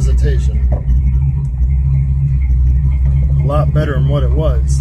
hesitation. A lot better than what it was.